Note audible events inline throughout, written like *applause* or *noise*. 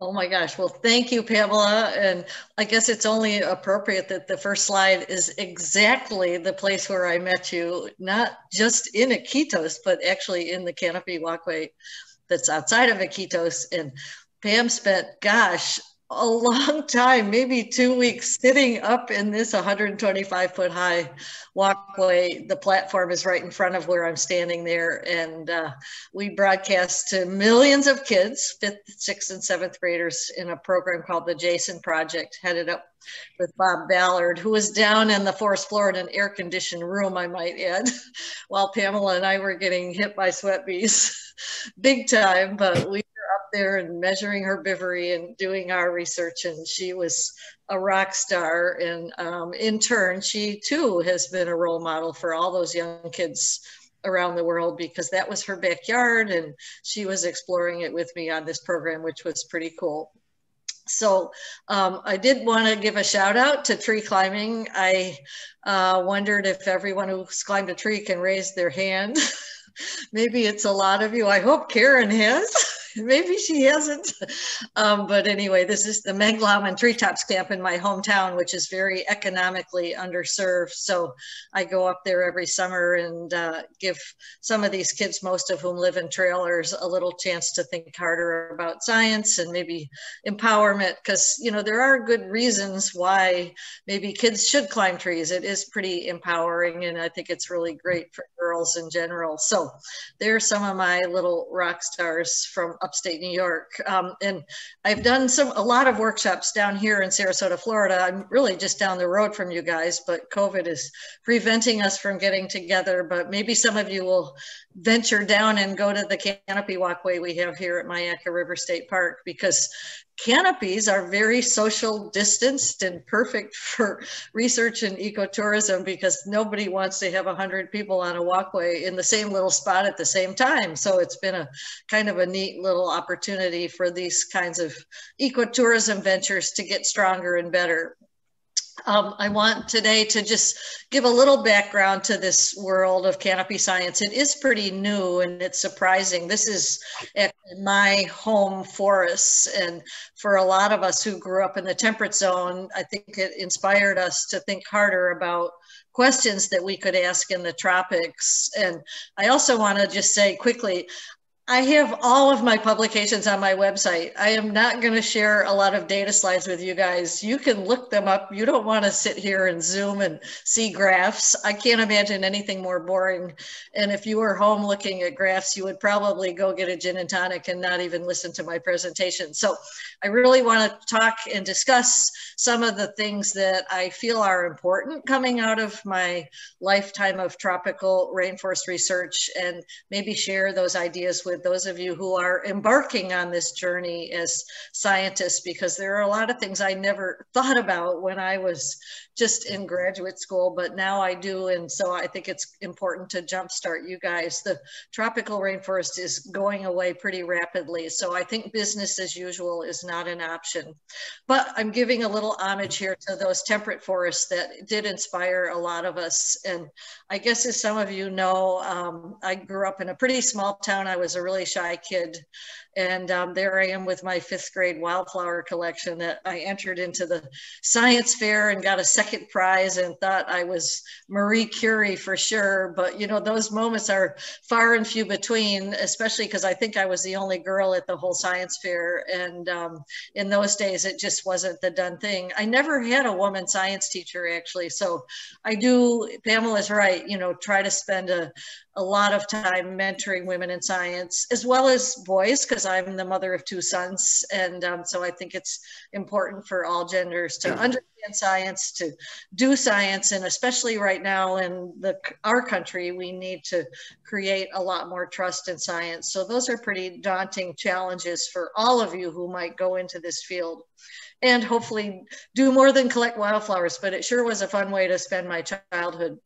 Oh my gosh. Well, thank you, Pamela. And I guess it's only appropriate that the first slide is exactly the place where I met you, not just in Iquitos, but actually in the canopy walkway that's outside of Iquitos. And Pam spent, gosh, a long time, maybe two weeks, sitting up in this 125 foot high walkway. The platform is right in front of where I'm standing there. And uh, we broadcast to millions of kids, fifth, sixth, and seventh graders in a program called the Jason Project, headed up with Bob Ballard, who was down in the fourth floor in an air conditioned room, I might add, *laughs* while Pamela and I were getting hit by sweat bees *laughs* big time. But we there and measuring herbivory and doing our research. And she was a rock star. And um, in turn, she too has been a role model for all those young kids around the world because that was her backyard and she was exploring it with me on this program, which was pretty cool. So um, I did want to give a shout out to tree climbing. I uh, wondered if everyone who's climbed a tree can raise their hand. *laughs* Maybe it's a lot of you. I hope Karen has. *laughs* *laughs* maybe she hasn't. Um, but anyway, this is the Meg Lowman Treetops Camp in my hometown, which is very economically underserved. So I go up there every summer and uh, give some of these kids, most of whom live in trailers, a little chance to think harder about science and maybe empowerment. Because, you know, there are good reasons why maybe kids should climb trees. It is pretty empowering. And I think it's really great for girls in general. So there are some of my little rock stars from upstate New York. Um, and I've done some a lot of workshops down here in Sarasota, Florida. I'm really just down the road from you guys, but COVID is preventing us from getting together. But maybe some of you will venture down and go to the canopy walkway we have here at Myakka River State Park because canopies are very social distanced and perfect for research and ecotourism because nobody wants to have 100 people on a walkway in the same little spot at the same time. So it's been a kind of a neat little opportunity for these kinds of ecotourism ventures to get stronger and better. Um, I want today to just give a little background to this world of canopy science. It is pretty new and it's surprising. This is my home forests. And for a lot of us who grew up in the temperate zone, I think it inspired us to think harder about questions that we could ask in the tropics. And I also want to just say quickly, I have all of my publications on my website. I am not going to share a lot of data slides with you guys. You can look them up. You don't want to sit here and Zoom and see graphs. I can't imagine anything more boring. And if you were home looking at graphs, you would probably go get a gin and tonic and not even listen to my presentation. So I really want to talk and discuss some of the things that I feel are important coming out of my lifetime of tropical rainforest research and maybe share those ideas with those of you who are embarking on this journey as scientists, because there are a lot of things I never thought about when I was just in graduate school, but now I do. And so I think it's important to jumpstart you guys. The tropical rainforest is going away pretty rapidly. So I think business as usual is not an option. But I'm giving a little homage here to those temperate forests that did inspire a lot of us. And I guess as some of you know, um, I grew up in a pretty small town. I was a really shy kid. And um, there I am with my fifth grade wildflower collection that I entered into the science fair and got a second prize and thought I was Marie Curie for sure. But, you know, those moments are far and few between, especially because I think I was the only girl at the whole science fair. And um, in those days, it just wasn't the done thing. I never had a woman science teacher, actually. So I do, Pamela's right, you know, try to spend a, a lot of time mentoring women in science as well as boys because i'm the mother of two sons. And um, so i think it's important for all genders to understand science to do science. And especially right now in the our country we need to create a lot more trust in science. So those are pretty daunting challenges for all of you who might go into this field. And hopefully do more than collect wildflowers but it sure was a fun way to spend my childhood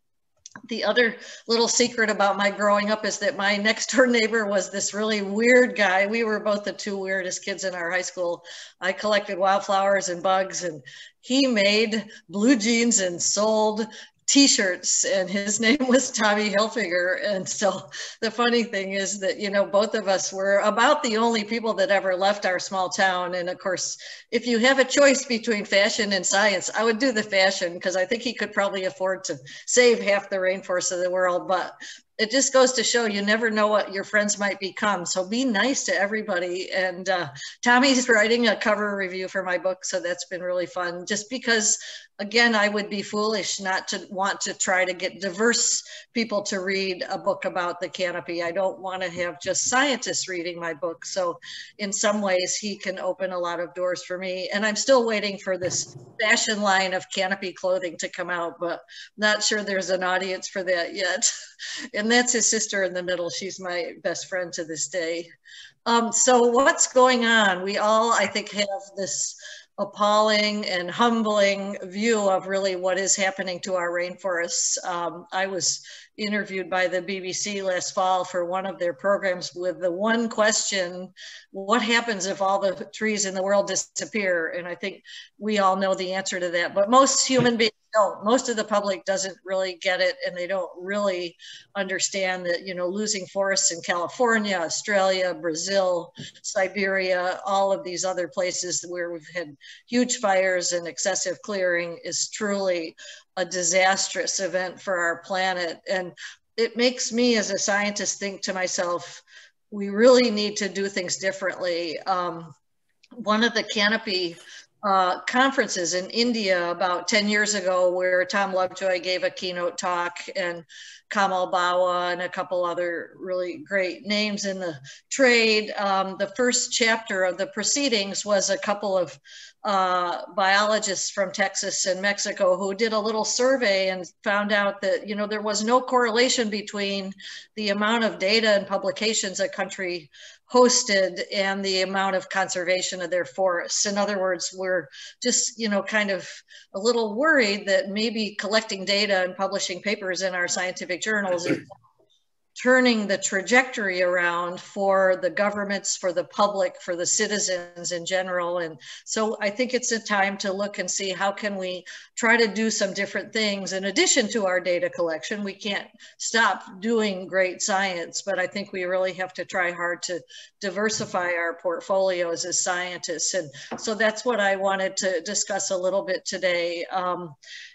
the other little secret about my growing up is that my next door neighbor was this really weird guy. We were both the two weirdest kids in our high school. I collected wildflowers and bugs, and he made blue jeans and sold t-shirts and his *laughs* name was Tommy Hilfiger. And so the funny thing is that, you know, both of us were about the only people that ever left our small town. And of course, if you have a choice between fashion and science, I would do the fashion because I think he could probably afford to save half the rainforest of the world. But it just goes to show you never know what your friends might become. So be nice to everybody. And uh, Tommy's writing a cover review for my book, so that's been really fun. Just because, again, I would be foolish not to want to try to get diverse people to read a book about the canopy. I don't want to have just scientists reading my book. So in some ways, he can open a lot of doors for me. And I'm still waiting for this fashion line of canopy clothing to come out, but not sure there's an audience for that yet. *laughs* and that's his sister in the middle. She's my best friend to this day. Um, so what's going on? We all, I think, have this appalling and humbling view of really what is happening to our rainforests. Um, I was interviewed by the BBC last fall for one of their programs with the one question, what happens if all the trees in the world disappear? And I think we all know the answer to that, but most human beings don't. Most of the public doesn't really get it and they don't really understand that, you know, losing forests in California, Australia, Brazil, Siberia, all of these other places where we've had huge fires and excessive clearing is truly a disastrous event for our planet. And it makes me as a scientist think to myself, we really need to do things differently. Um, one of the canopy uh, conferences in India about 10 years ago where Tom Lovejoy gave a keynote talk and Kamal Bawa and a couple other really great names in the trade. Um, the first chapter of the proceedings was a couple of uh, biologists from Texas and Mexico who did a little survey and found out that, you know, there was no correlation between the amount of data and publications a country hosted and the amount of conservation of their forests. In other words, we're just, you know, kind of a little worried that maybe collecting data and publishing papers in our scientific journals turning the trajectory around for the governments, for the public, for the citizens in general. And so I think it's a time to look and see how can we try to do some different things in addition to our data collection. We can't stop doing great science, but I think we really have to try hard to diversify our portfolios as scientists. And so that's what I wanted to discuss a little bit today. Um,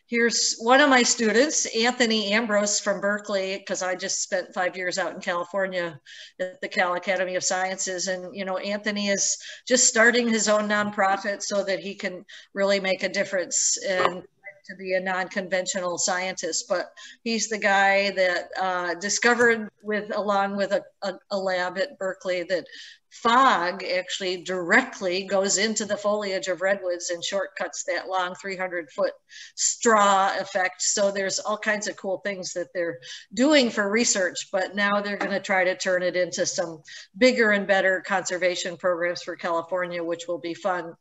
Here's one of my students, Anthony Ambrose from Berkeley, because I just spent five years out in California at the Cal Academy of Sciences. And, you know, Anthony is just starting his own nonprofit so that he can really make a difference and to be a non-conventional scientist, but he's the guy that uh, discovered with along with a, a, a, lab at Berkeley that fog actually directly goes into the foliage of redwoods and shortcuts that long 300 foot straw effect. So there's all kinds of cool things that they're doing for research, but now they're going to try to turn it into some bigger and better conservation programs for California, which will be fun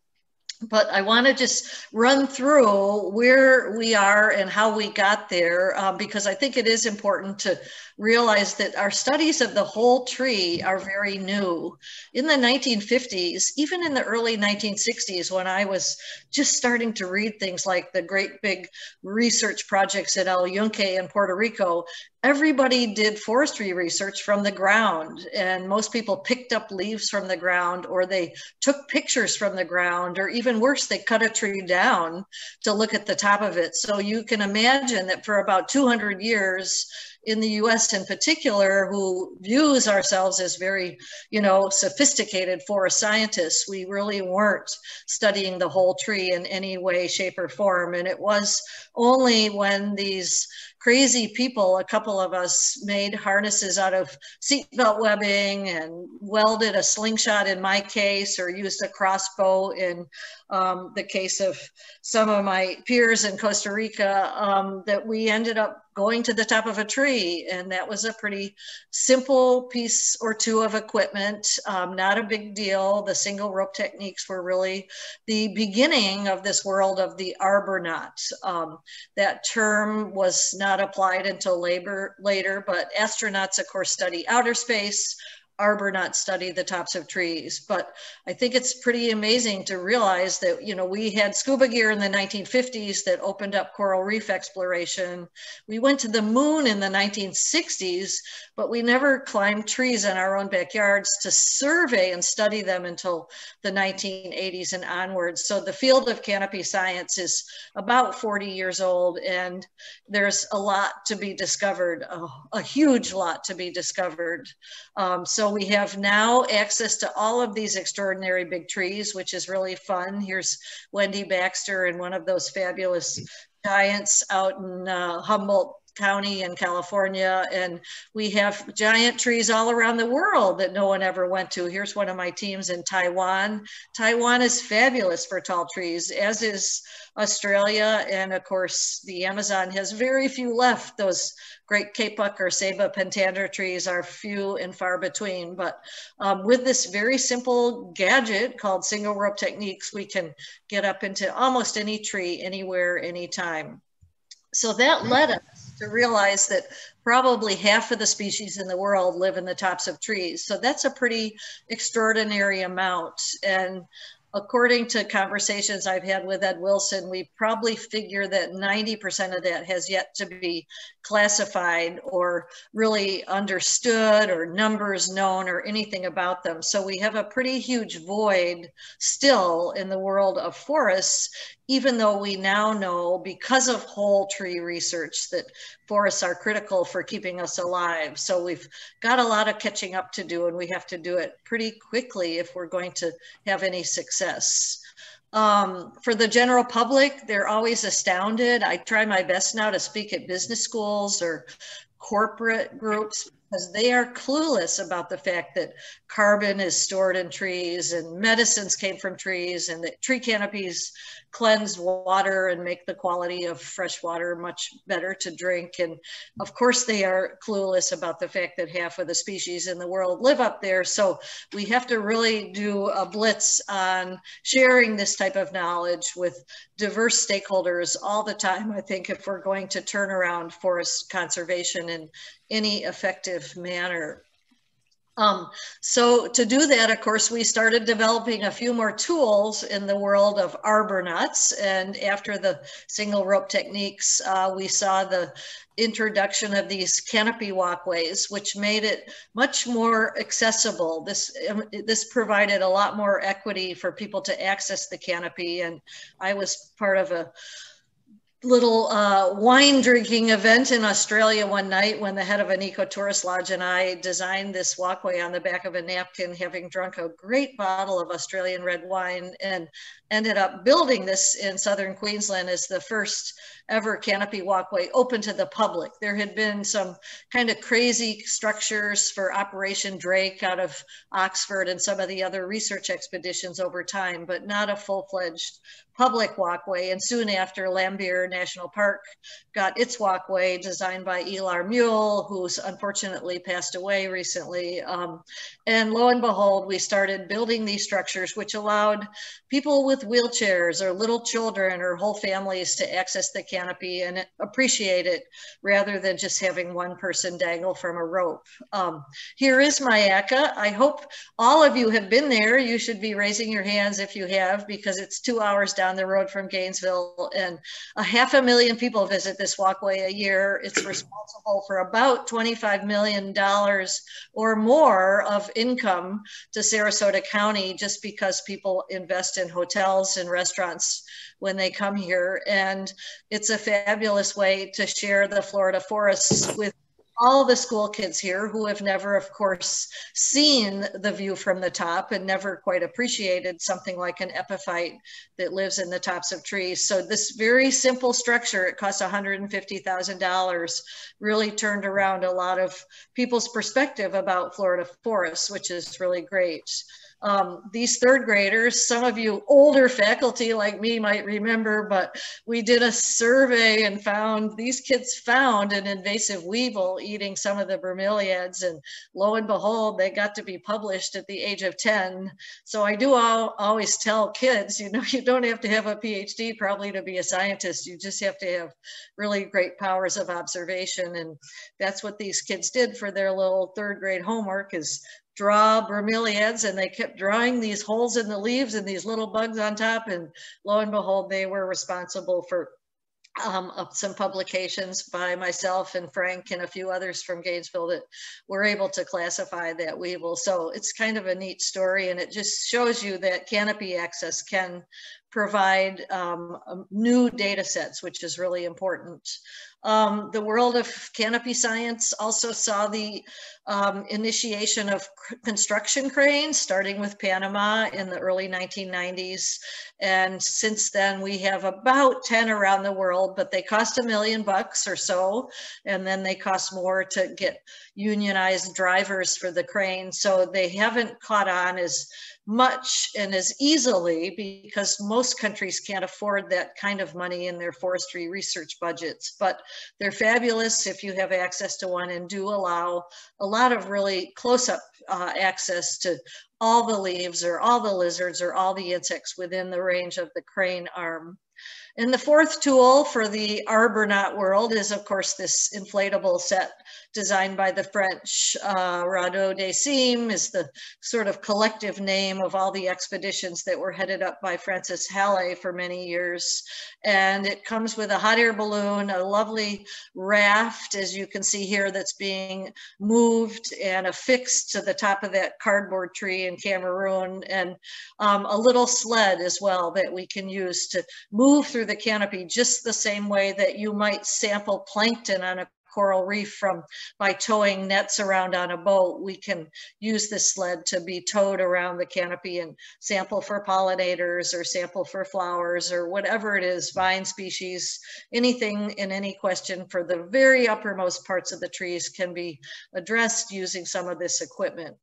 but I want to just run through where we are and how we got there um, because I think it is important to realize that our studies of the whole tree are very new. In the 1950s, even in the early 1960s, when I was just starting to read things like the great big research projects at El Yunque in Puerto Rico, everybody did forestry research from the ground and most people picked up leaves from the ground or they took pictures from the ground or even worse they cut a tree down to look at the top of it. So you can imagine that for about 200 years in the US in particular, who views ourselves as very, you know, sophisticated forest scientists, we really weren't studying the whole tree in any way, shape, or form. And it was only when these crazy people, a couple of us made harnesses out of seatbelt webbing and welded a slingshot in my case, or used a crossbow in um, the case of some of my peers in Costa Rica, um, that we ended up going to the top of a tree. And that was a pretty simple piece or two of equipment, um, not a big deal. The single rope techniques were really the beginning of this world of the arbornaut. Um, that term was not applied until labor, later, but astronauts, of course, study outer space arbornauts study the tops of trees. But I think it's pretty amazing to realize that, you know, we had scuba gear in the 1950s that opened up coral reef exploration. We went to the moon in the 1960s, but we never climbed trees in our own backyards to survey and study them until the 1980s and onwards. So the field of canopy science is about 40 years old and there's a lot to be discovered, a, a huge lot to be discovered. Um, so we have now access to all of these extraordinary big trees, which is really fun. Here's Wendy Baxter and one of those fabulous giants out in uh, Humboldt County in California. And we have giant trees all around the world that no one ever went to. Here's one of my teams in Taiwan. Taiwan is fabulous for tall trees, as is Australia. And of course, the Amazon has very few left. Those great kapok or ceiba pentandra trees are few and far between. But um, with this very simple gadget called single rope techniques, we can get up into almost any tree, anywhere, anytime. So that led us to realize that probably half of the species in the world live in the tops of trees. So that's a pretty extraordinary amount. And according to conversations I've had with Ed Wilson, we probably figure that 90% of that has yet to be classified or really understood or numbers known or anything about them. So we have a pretty huge void still in the world of forests, even though we now know because of whole tree research that forests are critical for keeping us alive. So we've got a lot of catching up to do and we have to do it pretty quickly if we're going to have any success. Um, for the general public, they're always astounded. I try my best now to speak at business schools or corporate groups because they are clueless about the fact that carbon is stored in trees and medicines came from trees and that tree canopies cleanse water and make the quality of fresh water much better to drink. And of course, they are clueless about the fact that half of the species in the world live up there. So we have to really do a blitz on sharing this type of knowledge with diverse stakeholders all the time, I think, if we're going to turn around forest conservation in any effective manner. Um, so to do that, of course, we started developing a few more tools in the world of arbornauts. And after the single rope techniques, uh, we saw the introduction of these canopy walkways, which made it much more accessible. This, um, this provided a lot more equity for people to access the canopy. And I was part of a little uh, wine drinking event in Australia one night when the head of an ecotourist lodge and I designed this walkway on the back of a napkin, having drunk a great bottle of Australian red wine, and ended up building this in southern Queensland as the first ever canopy walkway open to the public. There had been some kind of crazy structures for Operation Drake out of Oxford and some of the other research expeditions over time, but not a full-fledged public walkway. And soon after, Lambir National Park got its walkway designed by Illar Muul, who's unfortunately passed away recently. Um, and lo and behold, we started building these structures, which allowed people with wheelchairs or little children or whole families to access the canopy and appreciate it rather than just having one person dangle from a rope. Um, here is Myakka. I hope all of you have been there. You should be raising your hands if you have, because it's two hours down the road from Gainesville and a half a million people visit this walkway a year. It's responsible for about $25 million or more of income to Sarasota County just because people invest in hotels and restaurants when they come here. And it's a fabulous way to share the Florida forests with all the school kids here who have never, of course, seen the view from the top and never quite appreciated something like an epiphyte that lives in the tops of trees. So this very simple structure, it costs $150,000, really turned around a lot of people's perspective about Florida forests, which is really great. Um, these third graders, some of you older faculty like me might remember, but we did a survey and found these kids found an invasive weevil eating some of the bromeliads and lo and behold, they got to be published at the age of 10. So I do all, always tell kids, you know, *laughs* you don't have to have a PhD probably to be a scientist. You just have to have really great powers of observation. And that's what these kids did for their little third grade homework is draw bromeliads and they kept drawing these holes in the leaves and these little bugs on top. And lo and behold, they were responsible for um, some publications by myself and Frank and a few others from Gainesville that were able to classify that weevil. So it's kind of a neat story and it just shows you that canopy access can provide um, um new data sets, which is really important. Um, the world of canopy science also saw the um, initiation of construction cranes, starting with Panama in the early 1990s. And since then, we have about 10 around the world, but they cost a million bucks or so. And then they cost more to get unionized drivers for the crane. So they haven't caught on as much and as easily because most countries can't afford that kind of money in their forestry research budgets. But they're fabulous if you have access to one and do allow a lot of really close-up uh, access to all the leaves or all the lizards or all the insects within the range of the crane arm. And the fourth tool for the Arbornaut world is, of course, this inflatable set designed by the French. Uh, Radeau des Cimes is the sort of collective name of all the expeditions that were headed up by Francis Hallé for many years. And it comes with a hot air balloon, a lovely raft, as you can see here, that's being moved and affixed to the top of that cardboard tree in Cameroon, and um, a little sled as well that we can use to move through the canopy just the same way that you might sample plankton on a coral reef from by towing nets around on a boat. We can use this sled to be towed around the canopy and sample for pollinators or sample for flowers or whatever it is, vine species, anything in any question for the very uppermost parts of the trees can be addressed using some of this equipment.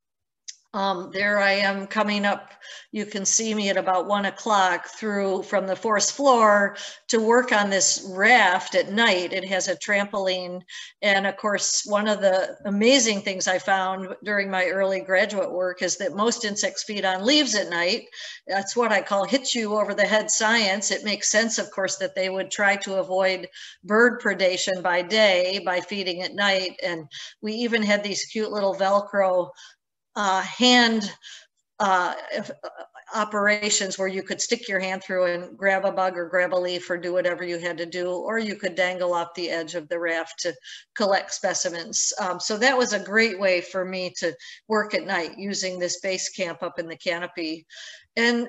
Um, there I am coming up. You can see me at about one o'clock through from the forest floor to work on this raft at night. It has a trampoline. And of course, one of the amazing things I found during my early graduate work is that most insects feed on leaves at night. That's what I call hit you over the head science. It makes sense, of course, that they would try to avoid bird predation by day by feeding at night. And we even had these cute little Velcro uh, hand uh, uh, operations where you could stick your hand through and grab a bug or grab a leaf or do whatever you had to do, or you could dangle off the edge of the raft to collect specimens. Um, so that was a great way for me to work at night using this base camp up in the canopy. And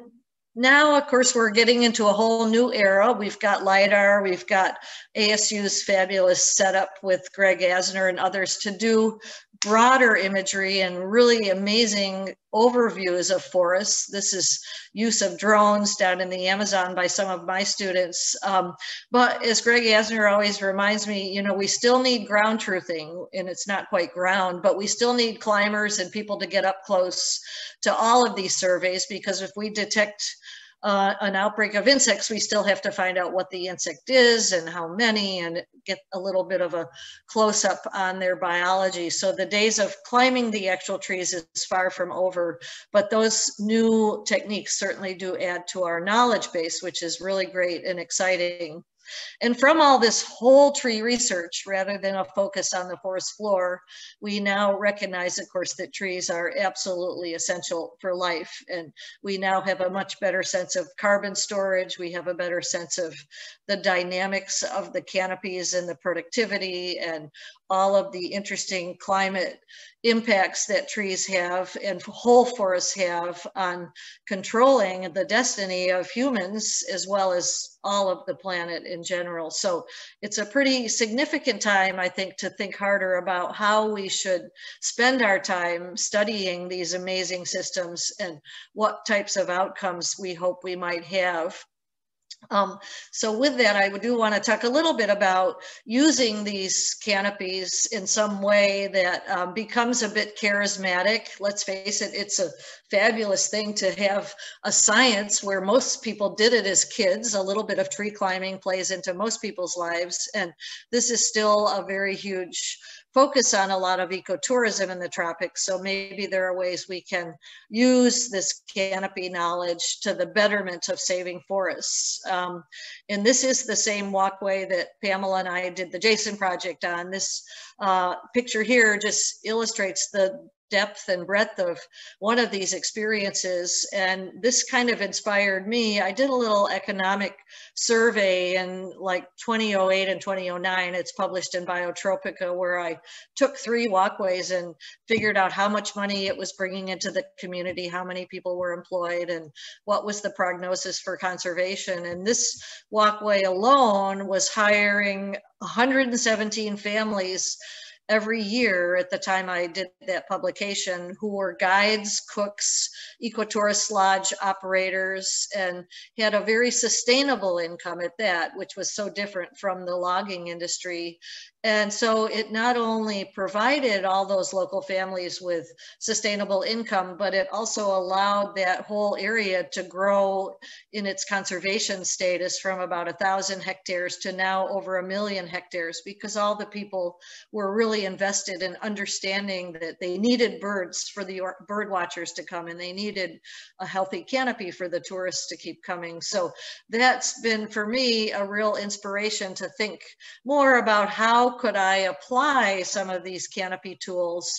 now, of course, we're getting into a whole new era. We've got LIDAR, we've got ASU's fabulous setup with Greg Asner and others to do broader imagery and really amazing overviews of forests. This is use of drones down in the Amazon by some of my students. Um, but as Greg Asner always reminds me, you know, we still need ground truthing and it's not quite ground, but we still need climbers and people to get up close to all of these surveys because if we detect uh, an outbreak of insects, we still have to find out what the insect is and how many and get a little bit of a close up on their biology. So the days of climbing the actual trees is far from over, but those new techniques certainly do add to our knowledge base, which is really great and exciting. And from all this whole tree research, rather than a focus on the forest floor, we now recognize, of course, that trees are absolutely essential for life. And we now have a much better sense of carbon storage. We have a better sense of the dynamics of the canopies and the productivity and all of the interesting climate impacts that trees have and whole forests have on controlling the destiny of humans as well as all of the planet in general. So it's a pretty significant time, I think, to think harder about how we should spend our time studying these amazing systems and what types of outcomes we hope we might have. Um, so with that, I do want to talk a little bit about using these canopies in some way that um, becomes a bit charismatic. Let's face it, it's a fabulous thing to have a science where most people did it as kids. A little bit of tree climbing plays into most people's lives. And this is still a very huge focus on a lot of ecotourism in the tropics. So maybe there are ways we can use this canopy knowledge to the betterment of saving forests. Um, and this is the same walkway that Pamela and I did the Jason project on. This uh, picture here just illustrates the depth and breadth of one of these experiences. And this kind of inspired me. I did a little economic survey in like 2008 and 2009. It's published in Biotropica, where I took three walkways and figured out how much money it was bringing into the community, how many people were employed, and what was the prognosis for conservation. And this walkway alone was hiring 117 families every year at the time I did that publication who were guides, cooks, ecotourist lodge operators, and had a very sustainable income at that, which was so different from the logging industry. And so it not only provided all those local families with sustainable income, but it also allowed that whole area to grow in its conservation status from about a thousand hectares to now over a million hectares because all the people were really invested in understanding that they needed birds for the bird watchers to come and they needed a healthy canopy for the tourists to keep coming. So that's been for me a real inspiration to think more about how could I apply some of these canopy tools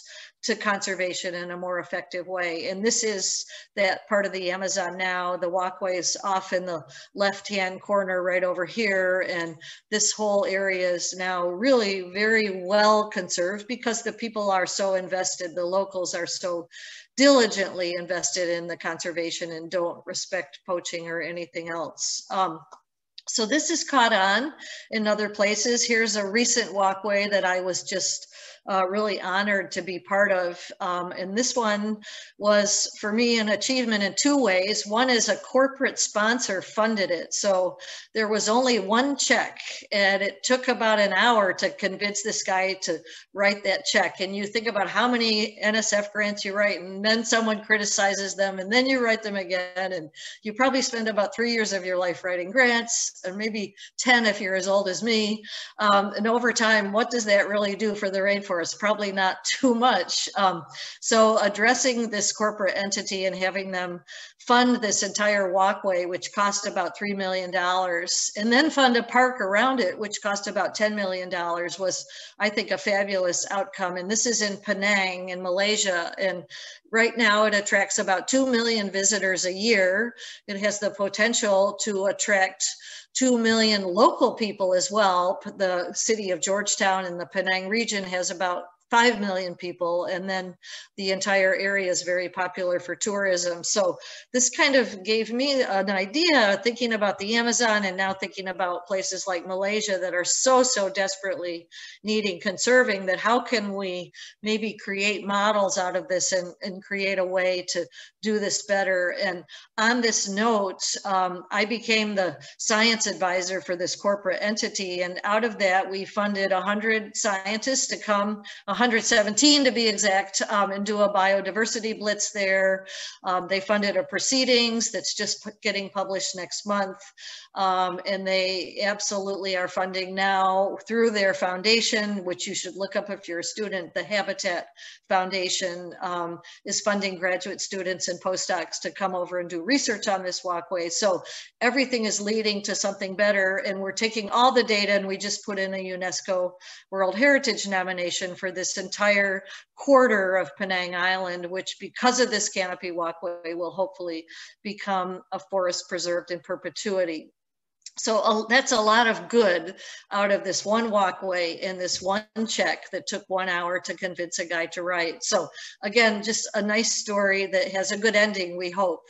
to conservation in a more effective way. And this is that part of the Amazon now, the walkways off in the left-hand corner right over here. And this whole area is now really very well conserved because the people are so invested, the locals are so diligently invested in the conservation and don't respect poaching or anything else. Um, so this is caught on in other places. Here's a recent walkway that I was just uh, really honored to be part of. Um, and this one was for me an achievement in two ways. One is a corporate sponsor funded it. So there was only one check and it took about an hour to convince this guy to write that check. And you think about how many NSF grants you write and then someone criticizes them and then you write them again. And you probably spend about three years of your life writing grants or maybe 10 if you're as old as me. Um, and over time, what does that really do for the rainforest? Probably not *laughs* too much. Um, so addressing this corporate entity and having them fund this entire walkway, which cost about $3 million, and then fund a park around it, which cost about $10 million was, I think, a fabulous outcome. And this is in Penang in Malaysia. And right now it attracts about 2 million visitors a year. It has the potential to attract 2 million local people as well. The city of Georgetown in the Penang region has about 5 million people and then the entire area is very popular for tourism. So this kind of gave me an idea thinking about the amazon and now thinking about places like malaysia that are so so desperately needing conserving that how can we maybe create models out of this and, and create a way to do this better? And on this note um, i became the science advisor for this corporate entity and out of that we funded 100 scientists to come 117 to be exact, um, and do a biodiversity blitz there. Um, they funded a proceedings that's just getting published next month. Um, and they absolutely are funding now through their foundation, which you should look up if you're a student. The Habitat Foundation um, is funding graduate students and postdocs to come over and do research on this walkway. So everything is leading to something better. And we're taking all the data and we just put in a UNESCO World Heritage nomination for this entire quarter of Penang Island, which because of this canopy walkway will hopefully become a forest preserved in perpetuity so uh, that's a lot of good out of this one walkway and this one check that took one hour to convince a guy to write. So again, just a nice story that has a good ending, we hope.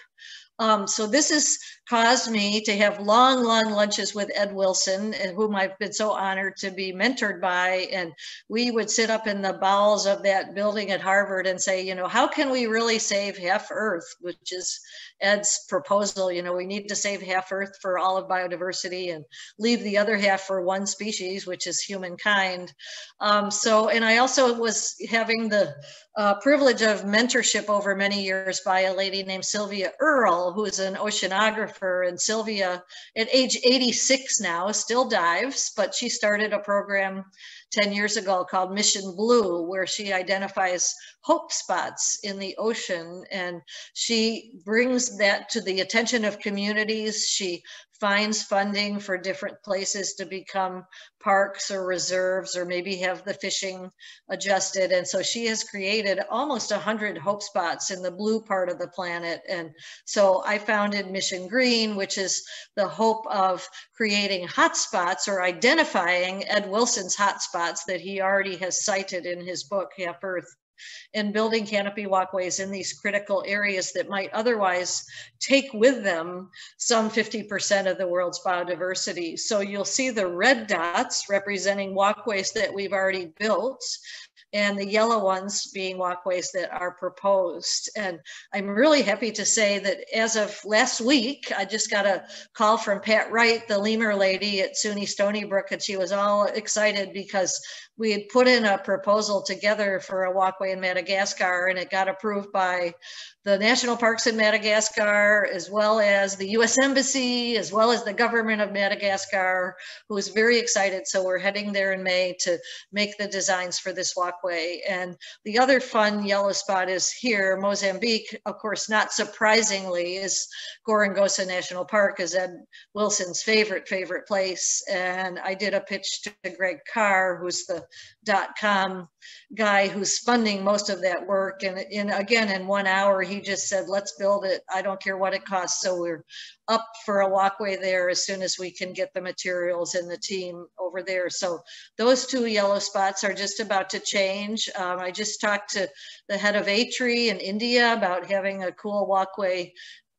Um, so this has caused me to have long, long lunches with Ed Wilson, whom I've been so honored to be mentored by. And we would sit up in the bowels of that building at Harvard and say, you know, how can we really save half Earth, which is Ed's proposal. You know, we need to save half Earth for all of biodiversity and leave the other half for one species, which is humankind. Um, so, and I also was having the uh, privilege of mentorship over many years by a lady named Sylvia Earle, who is an oceanographer. And Sylvia, at age 86 now, still dives, but she started a program 10 years ago called Mission Blue, where she identifies hope spots in the ocean. And she brings that to the attention of communities. She finds funding for different places to become parks or reserves or maybe have the fishing adjusted. And so she has created almost 100 hope spots in the blue part of the planet. And so I founded Mission Green, which is the hope of creating hotspots or identifying Ed Wilson's hotspots that he already has cited in his book, Half Earth and building canopy walkways in these critical areas that might otherwise take with them some 50% of the world's biodiversity. So you'll see the red dots representing walkways that we've already built and the yellow ones being walkways that are proposed. And I'm really happy to say that as of last week, I just got a call from Pat Wright, the lemur lady at SUNY Stony Brook, and she was all excited because we had put in a proposal together for a walkway in Madagascar and it got approved by the national parks in Madagascar, as well as the US Embassy, as well as the government of Madagascar, who is very excited. So we're heading there in May to make the designs for this walkway. And the other fun yellow spot is here, Mozambique, of course, not surprisingly, is Gorongosa National Park is Ed Wilson's favorite, favorite place. And I did a pitch to Greg Carr, who's the dot com guy who's funding most of that work. And in again, in one hour, he just said, let's build it. I don't care what it costs. So we're up for a walkway there as soon as we can get the materials and the team over there. So those two yellow spots are just about to change. Um, I just talked to the head of ATREE in India about having a cool walkway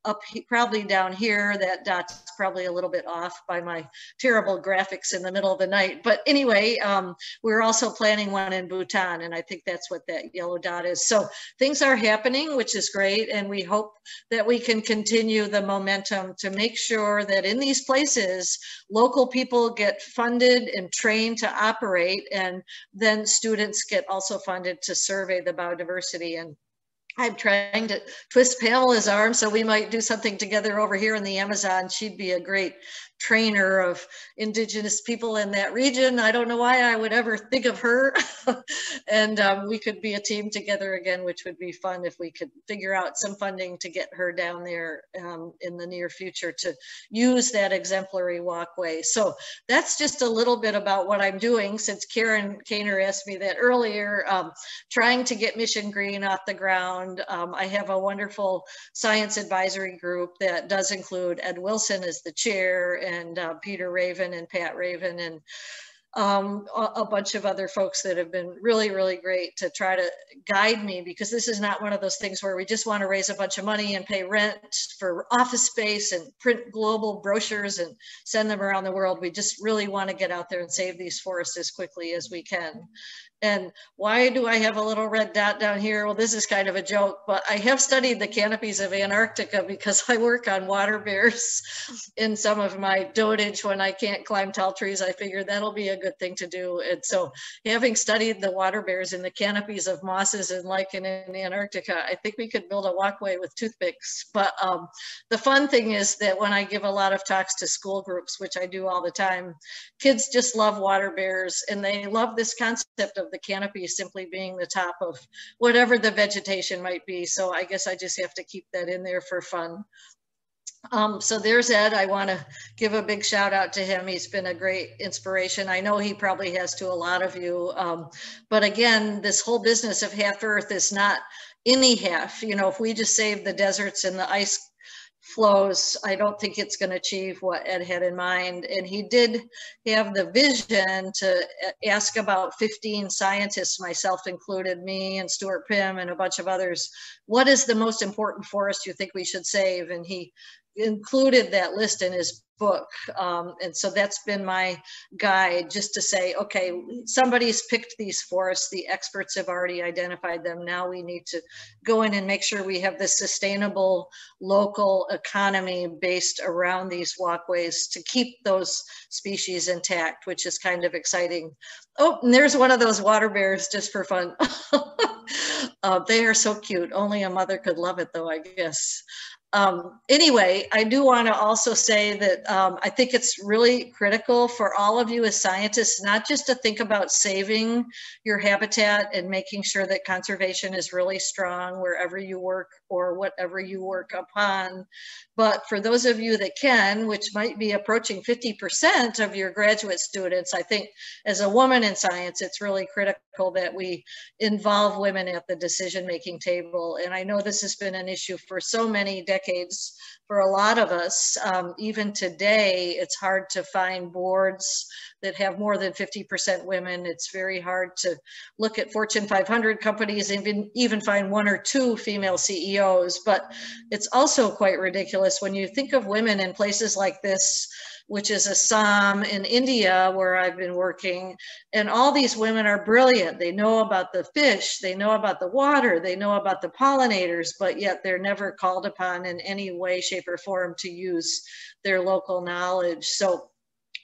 up probably down here. That dot's probably a little bit off by my terrible graphics in the middle of the night. But anyway, um, we're also planning one in Bhutan, and I think that's what that yellow dot is. So things are happening, which is great, and we hope that we can continue the momentum to make sure that in these places, local people get funded and trained to operate, and then students get also funded to survey the biodiversity and I'm trying to twist Pamela's arm so we might do something together over here in the Amazon. She'd be a great trainer of indigenous people in that region. I don't know why I would ever think of her. *laughs* and um, we could be a team together again, which would be fun if we could figure out some funding to get her down there um, in the near future to use that exemplary walkway. So that's just a little bit about what I'm doing since Karen Kainer asked me that earlier, um, trying to get Mission Green off the ground. Um, I have a wonderful science advisory group that does include Ed Wilson as the chair and uh, Peter Raven and Pat Raven and um, a, a, bunch of other folks that have been really, really great to try to guide me because this is not one of those things where we just want to raise a bunch of money and pay rent for office space and print global brochures and send them around the world. We just really want to get out there and save these forests as quickly as we can. And why do I have a little red dot down here? Well, this is kind of a joke, but I have studied the canopies of Antarctica because I work on water bears *laughs* in some of my dotage when I can't climb tall trees. I figured that'll be a good thing to do. And so having studied the water bears in the canopies of mosses and lichen in Antarctica, I think we could build a walkway with toothpicks. But um, the fun thing is that when I give a lot of talks to school groups, which I do all the time, kids just love water bears and they love this concept of the canopy simply being the top of whatever the vegetation might be. So I guess I just have to keep that in there for fun. Um, so there's Ed. I want to give a big shout out to him. He's been a great inspiration. I know he probably has to a lot of you. Um, but again, this whole business of half Earth is not any half. You know, if we just save the deserts and the ice flows, I don't think it's going to achieve what Ed had in mind. And he did have the vision to ask about 15 scientists, myself included, me and Stuart Pimm and a bunch of others, what is the most important forest you think we should save? And he included that list in his book. Um, and so that's been my guide just to say, okay, somebody's picked these forests, the experts have already identified them. Now we need to go in and make sure we have the sustainable local economy based around these walkways to keep those species intact, which is kind of exciting. Oh, and there's one of those water bears just for fun. *laughs* uh, they are so cute. Only a mother could love it, though, I guess. Um, anyway, I do want to also say that um, I think it's really critical for all of you as scientists, not just to think about saving your habitat and making sure that conservation is really strong wherever you work or whatever you work upon, but for those of you that can, which might be approaching 50% of your graduate students, I think as a woman in science, it's really critical that we involve women at the decision-making table. And I know this has been an issue for so many decades for a lot of us. Um, even today, it's hard to find boards that have more than 50% women. It's very hard to look at Fortune 500 companies and even, even find one or two female CEOs. But it's also quite ridiculous when you think of women in places like this which is Assam in India, where I've been working. And all these women are brilliant. They know about the fish, they know about the water, they know about the pollinators, but yet they're never called upon in any way, shape, or form to use their local knowledge. So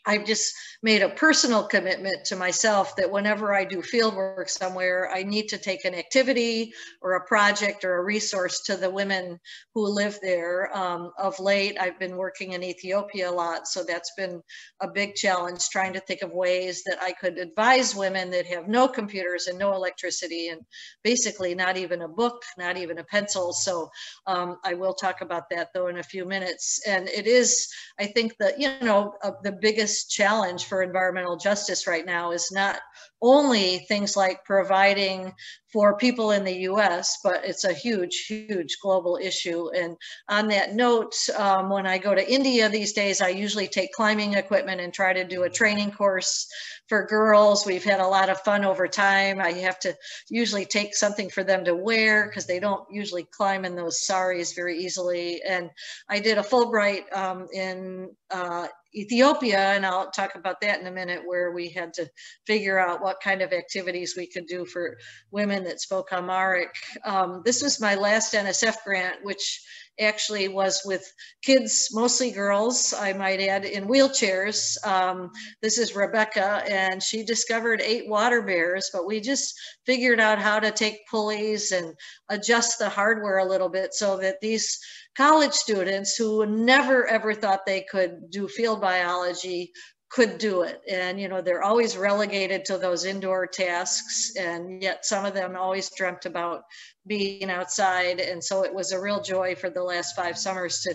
I've just made a personal commitment to myself that whenever I do field work somewhere, I need to take an activity or a project or a resource to the women who live there. Um, of late, I've been working in Ethiopia a lot, so that's been a big challenge trying to think of ways that I could advise women that have no computers and no electricity and basically not even a book, not even a pencil. So um, I will talk about that though in a few minutes. And it is, I think that, you know, uh, the biggest biggest challenge for environmental justice right now is not only things like providing for people in the US, but it's a huge, huge global issue. And on that note, um, when I go to India these days, I usually take climbing equipment and try to do a training course for girls. We've had a lot of fun over time. I have to usually take something for them to wear because they don't usually climb in those saris very easily. And I did a Fulbright um, in uh, Ethiopia, and I'll talk about that in a minute, where we had to figure out what kind of activities we could do for women that spoke Amharic. Um, this was my last NSF grant, which actually was with kids, mostly girls, I might add, in wheelchairs. Um, this is Rebecca, and she discovered eight water bears, but we just figured out how to take pulleys and adjust the hardware a little bit so that these college students who never ever thought they could do field biology could do it. And, you know, they're always relegated to those indoor tasks. And yet some of them always dreamt about being outside. And so it was a real joy for the last five summers to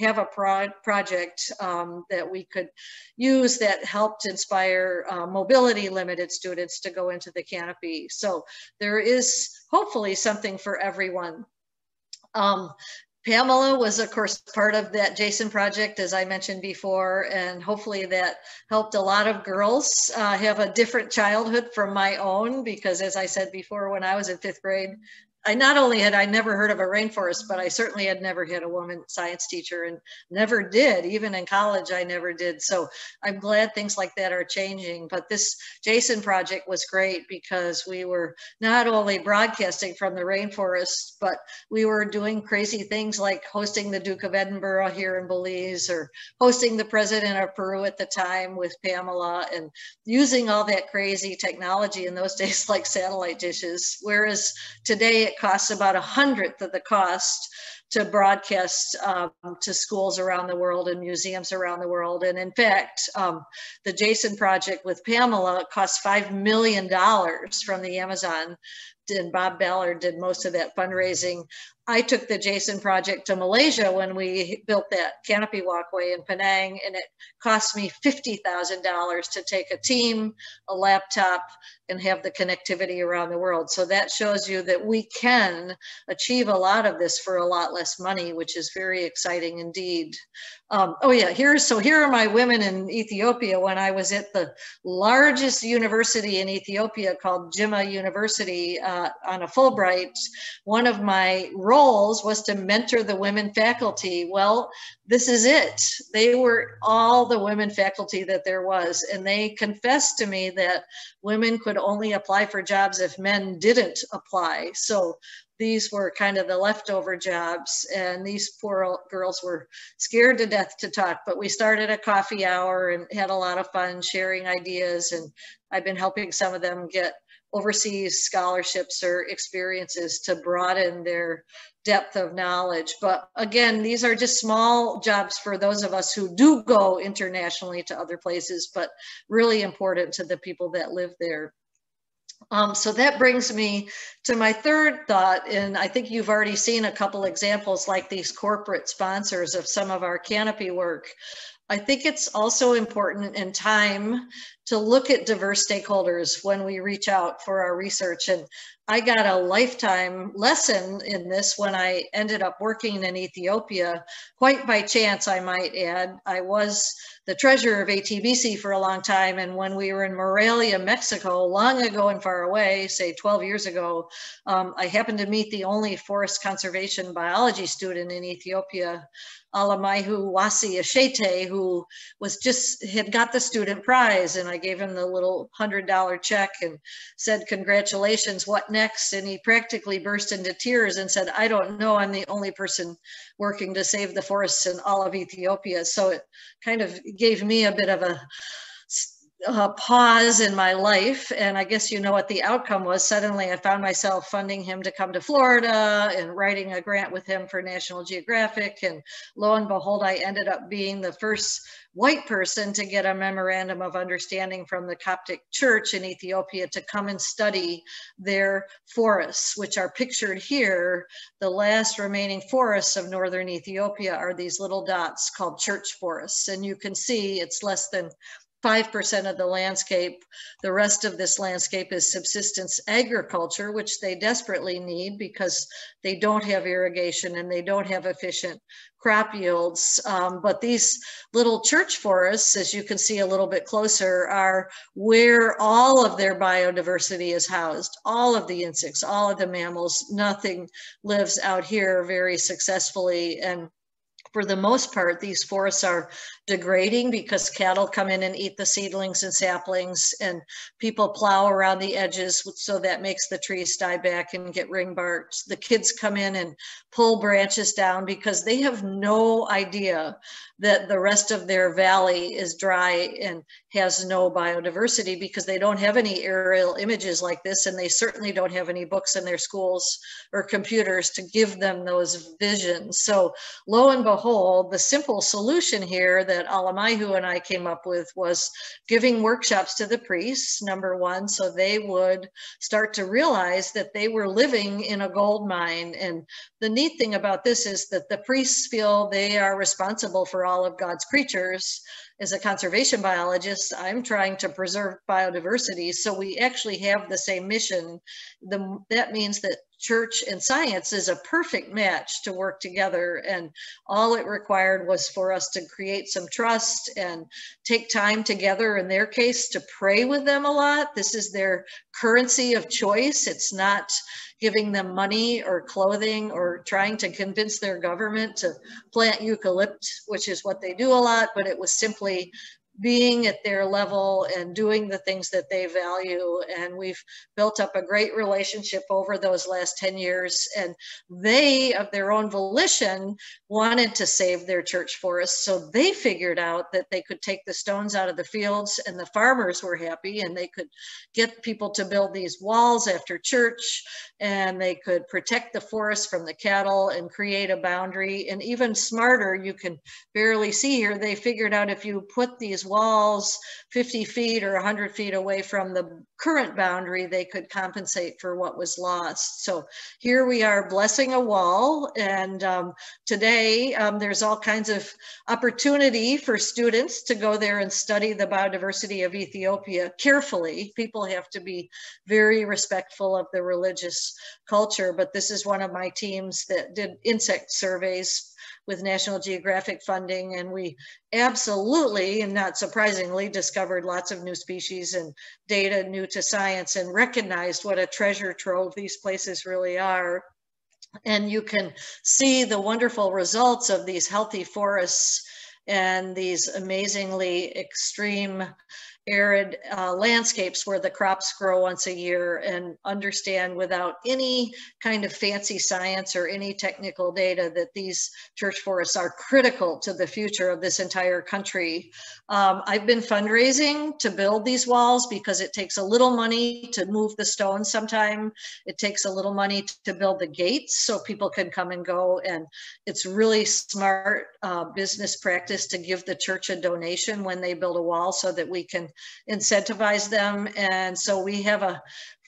have a pro project um, that we could use that helped inspire uh, mobility limited students to go into the canopy. So there is hopefully something for everyone. Um, Pamela was, of course, part of that Jason project, as I mentioned before, and hopefully that helped a lot of girls uh, have a different childhood from my own, because as I said before, when I was in fifth grade, I not only had I never heard of a rainforest, but I certainly had never had a woman science teacher and never did. Even in college, I never did. So I'm glad things like that are changing. But this Jason project was great because we were not only broadcasting from the rainforest, but we were doing crazy things like hosting the Duke of Edinburgh here in Belize or hosting the president of Peru at the time with Pamela and using all that crazy technology in those *laughs* days like satellite dishes. Whereas today it costs about a hundredth of the cost to broadcast um, to schools around the world and museums around the world. And in fact, um, the Jason Project with Pamela cost $5 million from the Amazon. And Bob Ballard did most of that fundraising. I took the Jason project to Malaysia when we built that canopy walkway in Penang, and it cost me $50,000 to take a team, a laptop, and have the connectivity around the world. So that shows you that we can achieve a lot of this for a lot less money, which is very exciting indeed. Um, oh yeah, here's so here are my women in Ethiopia when I was at the largest university in Ethiopia called Jimma University uh, on a Fulbright. One of my was to mentor the women faculty. Well, this is it. They were all the women faculty that there was, and they confessed to me that women could only apply for jobs if men didn't apply. So these were kind of the leftover jobs. And these poor girls were scared to death to talk, but we started a coffee hour and had a lot of fun sharing ideas. And I've been helping some of them get overseas scholarships or experiences to broaden their depth of knowledge. But again, these are just small jobs for those of us who do go internationally to other places, but really important to the people that live there. Um, so that brings me to my third thought, and I think you've already seen a couple examples like these corporate sponsors of some of our canopy work. I think it's also important in time to look at diverse stakeholders when we reach out for our research. And I got a lifetime lesson in this when I ended up working in Ethiopia, quite by chance, I might add. I was the treasurer of ATBC for a long time. And when we were in Morelia, Mexico, long ago and far away, say 12 years ago, um, I happened to meet the only forest conservation biology student in Ethiopia Alemayehu Wassie Eshete, who was just had got the student prize, and I gave him the little hundred dollar check and said, "Congratulations! What next?" And he practically burst into tears and said, "I don't know. I'm the only person working to save the forests in all of Ethiopia." So it kind of gave me a bit of a uh, pause in my life. And I guess you know what the outcome was. Suddenly, I found myself funding him to come to Florida and writing a grant with him for National Geographic. And lo and behold, I ended up being the first white person to get a memorandum of understanding from the Coptic Church in Ethiopia to come and study their forests, which are pictured here. The last remaining forests of northern Ethiopia are these little dots called church forests. And you can see it's less than 5% of the landscape. The rest of this landscape is subsistence agriculture, which they desperately need because they don't have irrigation and they don't have efficient crop yields. Um, but these little church forests, as you can see a little bit closer, are where all of their biodiversity is housed. All of the insects, all of the mammals, nothing lives out here very successfully. And for the most part, these forests are degrading because cattle come in and eat the seedlings and saplings and people plow around the edges. So that makes the trees die back and get ring barked. The kids come in and pull branches down because they have no idea that the rest of their valley is dry and has no biodiversity because they don't have any aerial images like this and they certainly don't have any books in their schools or computers to give them those visions. So lo and behold, the simple solution here that Alemayehu and I came up with was giving workshops to the priests, number one, so they would start to realize that they were living in a gold mine. And the neat thing about this is that the priests feel they are responsible for all of God's creatures as a conservation biologist, I'm trying to preserve biodiversity. So we actually have the same mission. The, that means that church and science is a perfect match to work together. And all it required was for us to create some trust and take time together, in their case, to pray with them a lot. This is their currency of choice. It's not giving them money or clothing or trying to convince their government to plant eucalypt, which is what they do a lot, but it was simply being at their level and doing the things that they value. And we've built up a great relationship over those last 10 years. And they, of their own volition, wanted to save their church forests. So they figured out that they could take the stones out of the fields, and the farmers were happy, and they could get people to build these walls after church, and they could protect the forest from the cattle and create a boundary. And even smarter, you can barely see here, they figured out if you put these walls 50 feet or 100 feet away from the current boundary, they could compensate for what was lost. So here we are blessing a wall. And um, today um, there's all kinds of opportunity for students to go there and study the biodiversity of Ethiopia carefully. People have to be very respectful of the religious culture, but this is one of my teams that did insect surveys with National Geographic funding. And we absolutely, and not surprisingly, discovered lots of new species and data new to science and recognized what a treasure trove these places really are. And you can see the wonderful results of these healthy forests and these amazingly extreme arid uh, landscapes where the crops grow once a year and understand without any kind of fancy science or any technical data that these church forests are critical to the future of this entire country. Um, I've been fundraising to build these walls because it takes a little money to move the stones sometime. It takes a little money to build the gates so people can come and go. And it's really smart uh, business practice to give the church a donation when they build a wall so that we can incentivize them. And so we have a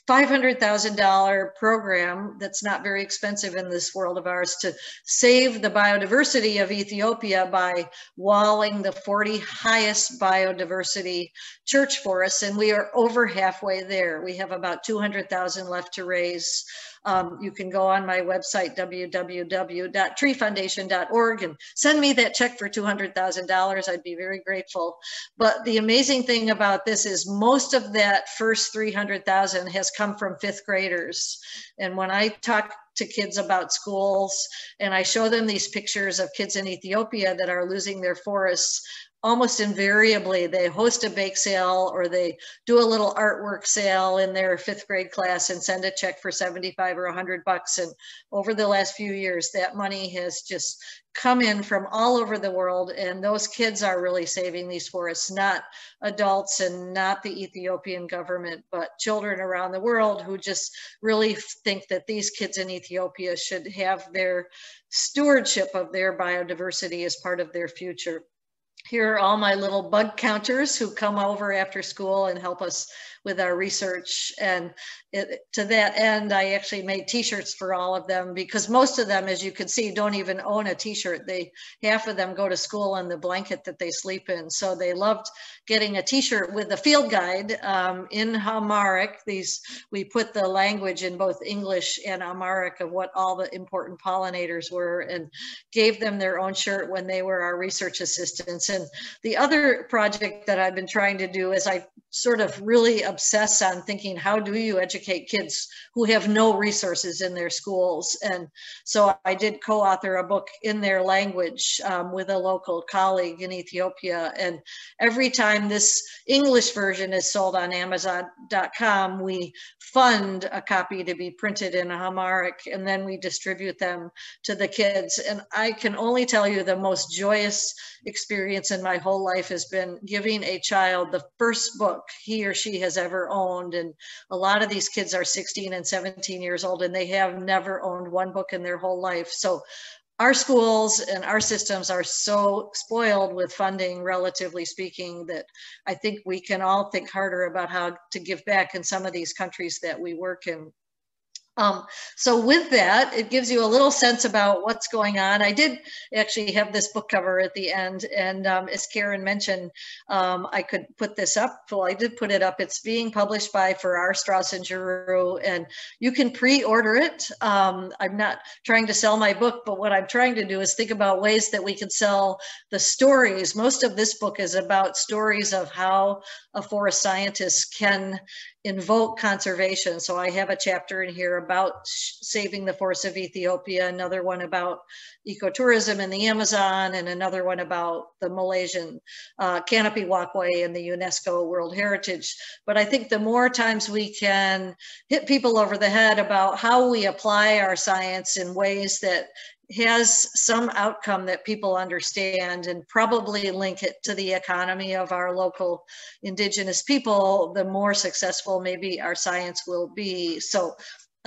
$500,000 program that's not very expensive in this world of ours to save the biodiversity of Ethiopia by walling the 40 highest biodiversity church forests. And we are over halfway there. We have about 200,000 left to raise um, you can go on my website, www.treefoundation.org and send me that check for $200,000. I'd be very grateful. But the amazing thing about this is most of that first 300,000 has come from fifth graders. And when I talk to kids about schools and I show them these pictures of kids in Ethiopia that are losing their forests, almost invariably they host a bake sale or they do a little artwork sale in their fifth grade class and send a check for 75 or 100 bucks. And over the last few years that money has just come in from all over the world. And those kids are really saving these forests not adults and not the ethiopian government but children around the world who just really think that these kids in ethiopia should have their stewardship of their biodiversity as part of their future here are all my little bug counters who come over after school and help us with our research. And it, to that end, I actually made t-shirts for all of them because most of them, as you can see, don't even own a t-shirt. They half of them go to school in the blanket that they sleep in. So they loved getting a t-shirt with a field guide um, in Amharic. These we put the language in both English and Amharic of what all the important pollinators were and gave them their own shirt when they were our research assistants. And the other project that I've been trying to do is I sort of really obsess on thinking how do you educate kids who have no resources in their schools? And so i did co-author a book in their language um, with a local colleague in ethiopia. And every time this english version is sold on amazon.com we fund a copy to be printed in amharic and then we distribute them to the kids. And i can only tell you the most joyous experience in my whole life has been giving a child the first book he or she has ever owned. And a lot of these kids are 16 and 17 years old and they have never owned one book in their whole life. So our schools and our systems are so spoiled with funding, relatively speaking, that I think we can all think harder about how to give back in some of these countries that we work in. Um, so with that, it gives you a little sense about what's going on. I did actually have this book cover at the end, and um, as Karen mentioned, um, I could put this up. Well, I did put it up. It's being published by Farrar, Straus, and Giroux, and you can pre-order it. Um, I'm not trying to sell my book, but what I'm trying to do is think about ways that we can sell the stories. Most of this book is about stories of how a forest scientist can invoke conservation. So I have a chapter in here about saving the forests of Ethiopia, another one about ecotourism in the Amazon, and another one about the Malaysian uh, canopy walkway and the UNESCO World Heritage. But I think the more times we can hit people over the head about how we apply our science in ways that has some outcome that people understand and probably link it to the economy of our local indigenous people, the more successful maybe our science will be. So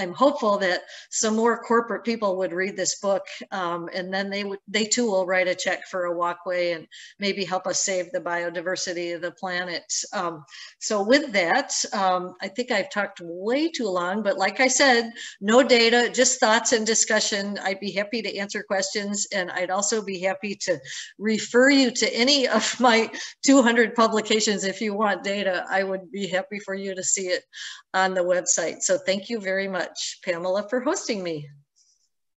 I'm hopeful that some more corporate people would read this book um, and then they would they too will write a check for a walkway and maybe help us save the biodiversity of the planet. Um, so with that, um, I think I've talked way too long, but like I said, no data, just thoughts and discussion. I'd be happy to answer questions and I'd also be happy to refer you to any of *laughs* my 200 publications if you want data. I would be happy for you to see it on the website. So thank you very much much, Pamela, for hosting me.